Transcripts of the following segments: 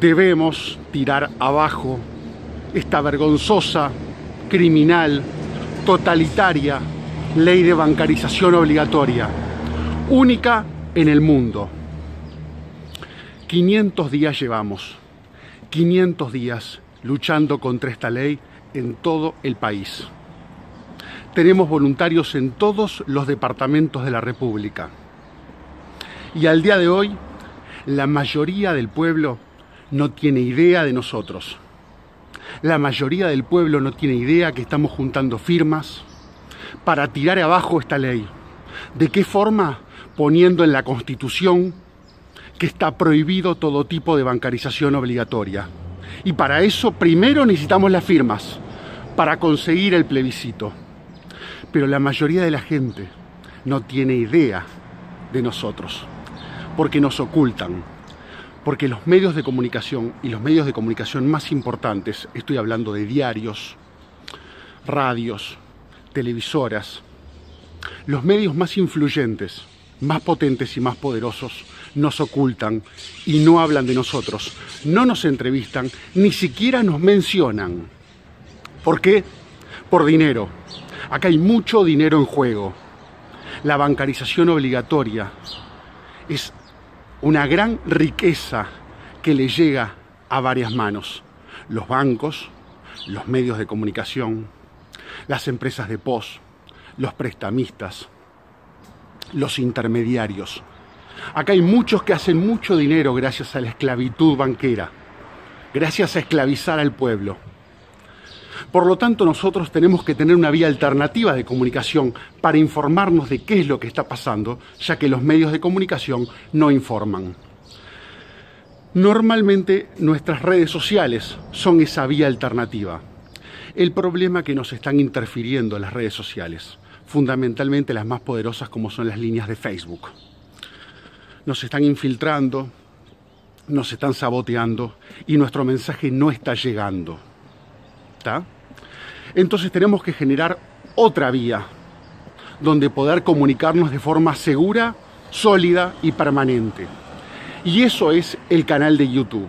debemos tirar abajo esta vergonzosa, criminal, totalitaria ley de bancarización obligatoria, única en el mundo. 500 días llevamos, 500 días luchando contra esta ley en todo el país. Tenemos voluntarios en todos los departamentos de la República. Y al día de hoy, la mayoría del pueblo no tiene idea de nosotros. La mayoría del pueblo no tiene idea que estamos juntando firmas para tirar abajo esta ley. ¿De qué forma? Poniendo en la Constitución que está prohibido todo tipo de bancarización obligatoria. Y para eso primero necesitamos las firmas, para conseguir el plebiscito. Pero la mayoría de la gente no tiene idea de nosotros, porque nos ocultan, porque los medios de comunicación y los medios de comunicación más importantes, estoy hablando de diarios, radios, televisoras, los medios más influyentes, más potentes y más poderosos, nos ocultan y no hablan de nosotros, no nos entrevistan, ni siquiera nos mencionan. ¿Por qué? Por dinero. Acá hay mucho dinero en juego. La bancarización obligatoria es una gran riqueza que le llega a varias manos. Los bancos, los medios de comunicación, las empresas de pos, los prestamistas, los intermediarios. Acá hay muchos que hacen mucho dinero gracias a la esclavitud banquera, gracias a esclavizar al pueblo. Por lo tanto, nosotros tenemos que tener una vía alternativa de comunicación para informarnos de qué es lo que está pasando, ya que los medios de comunicación no informan. Normalmente nuestras redes sociales son esa vía alternativa. El problema es que nos están interfiriendo las redes sociales, fundamentalmente las más poderosas como son las líneas de Facebook. Nos están infiltrando, nos están saboteando y nuestro mensaje no está llegando. Entonces tenemos que generar otra vía donde poder comunicarnos de forma segura, sólida y permanente. Y eso es el canal de YouTube.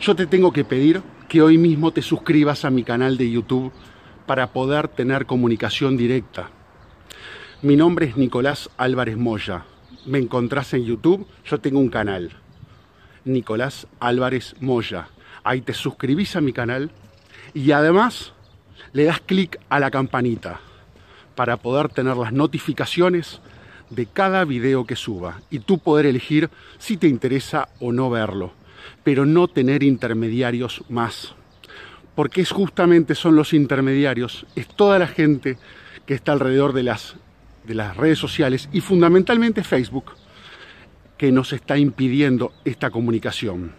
Yo te tengo que pedir que hoy mismo te suscribas a mi canal de YouTube para poder tener comunicación directa. Mi nombre es Nicolás Álvarez Moya. Me encontrás en YouTube, yo tengo un canal. Nicolás Álvarez Moya. Ahí te suscribís a mi canal y además le das clic a la campanita para poder tener las notificaciones de cada video que suba y tú poder elegir si te interesa o no verlo pero no tener intermediarios más. Porque es justamente son los intermediarios, es toda la gente que está alrededor de las, de las redes sociales y fundamentalmente Facebook que nos está impidiendo esta comunicación.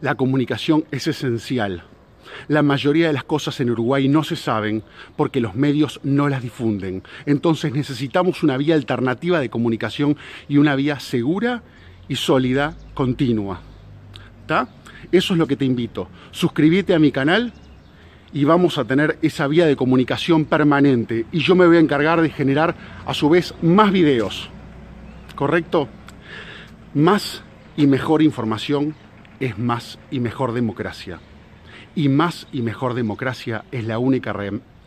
La comunicación es esencial. La mayoría de las cosas en Uruguay no se saben porque los medios no las difunden. Entonces necesitamos una vía alternativa de comunicación y una vía segura y sólida continua. Eso es lo que te invito. Suscríbete a mi canal y vamos a tener esa vía de comunicación permanente. Y yo me voy a encargar de generar a su vez más videos. ¿Correcto? Más y mejor información es más y mejor democracia. Y más y mejor democracia es la única,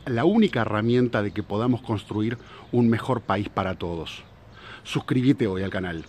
la única herramienta de que podamos construir un mejor país para todos. Suscríbete hoy al canal.